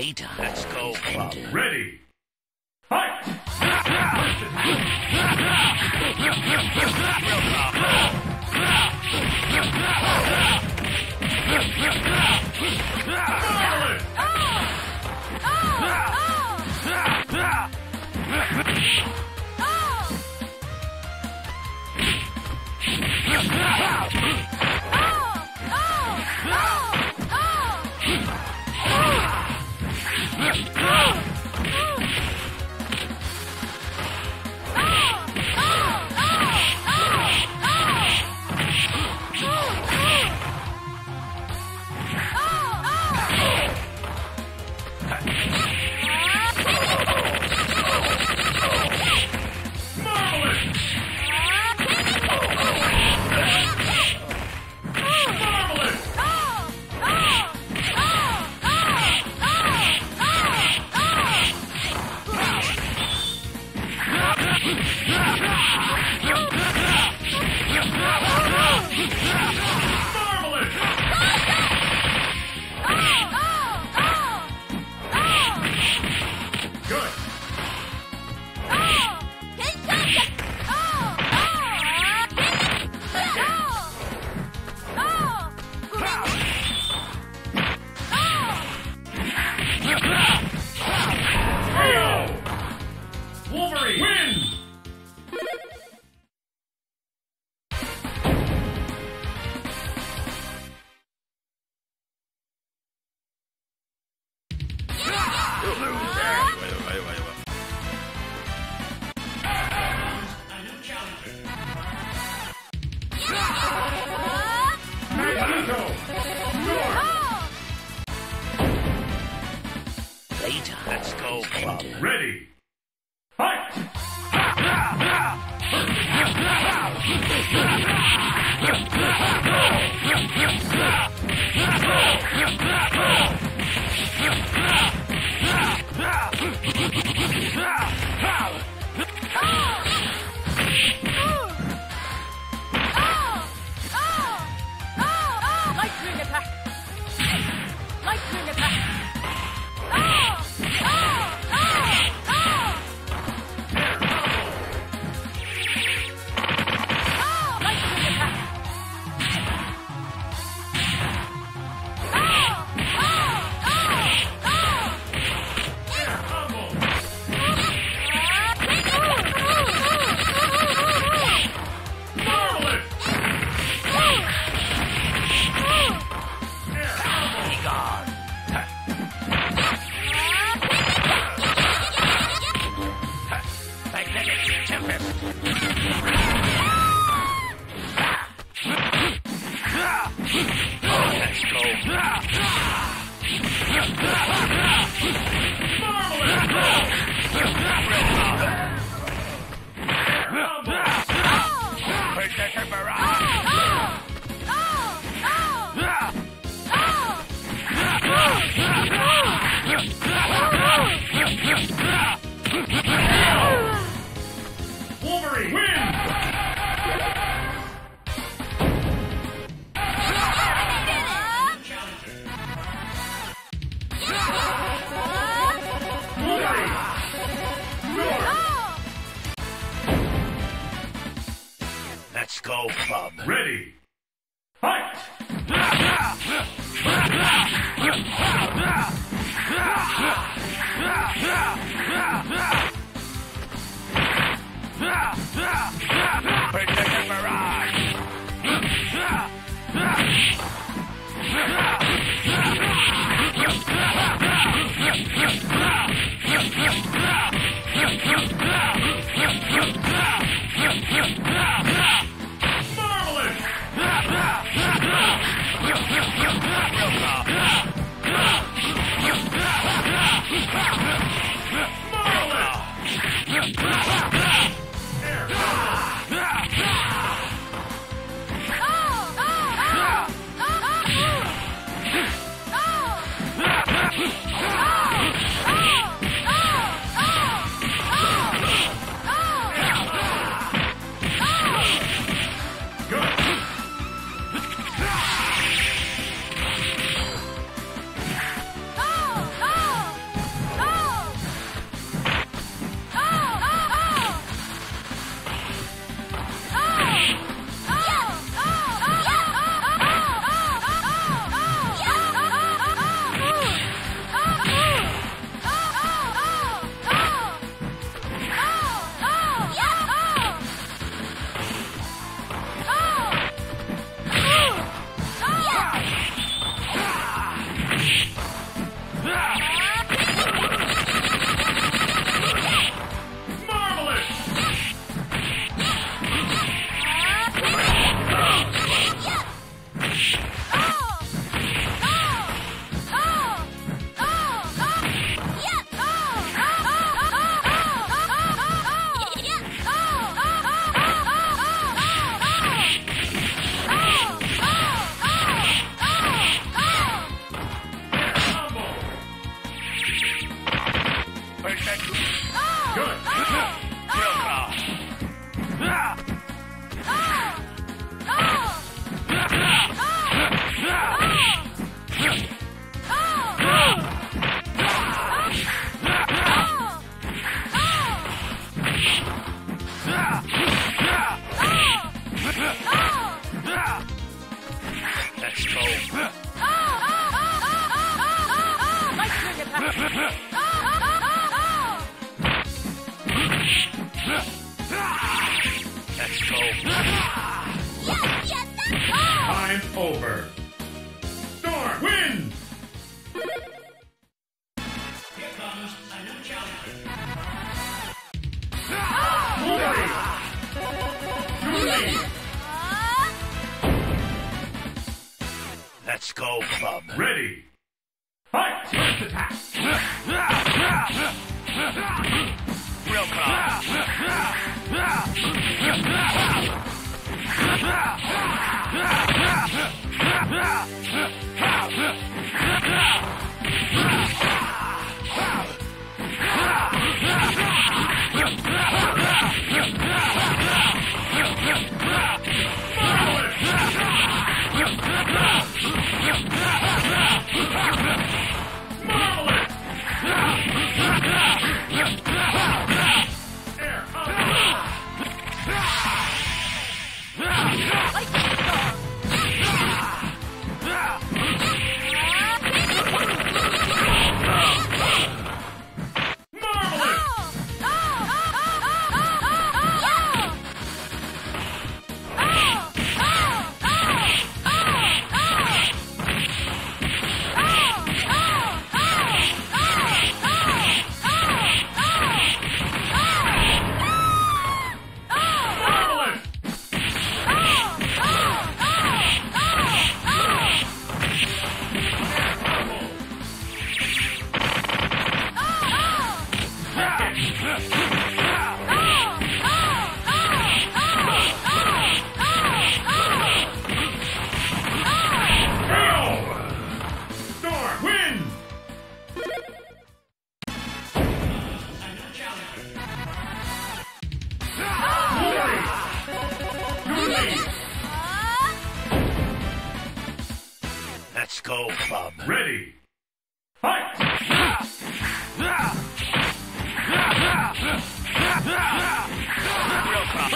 later. Let's go, And, uh... Ready. Fight! Let's go, bub. Ready. Fight! Barrage! 哎，是不？Marvelous! Air Light ring attack. Marvelous! Marvelous! KO! Storm wins! Wolverine! Julie! Let's go, Bub. Ready! Fight! Drill claw. Marvelous! Marvelous! KO!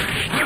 Shoot! Win!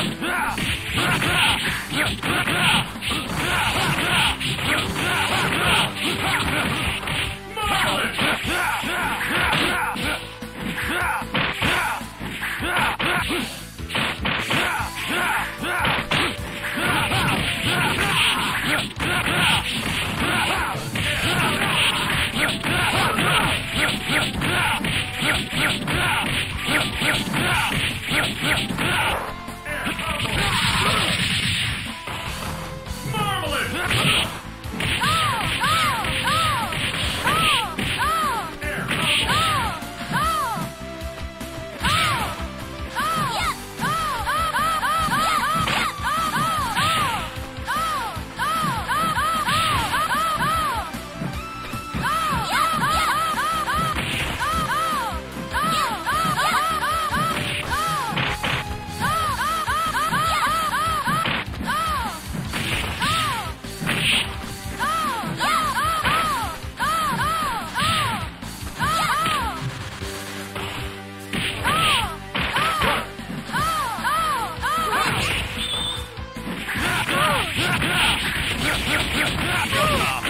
Wolverine! North! Let's go, Bub. Ready! Fight!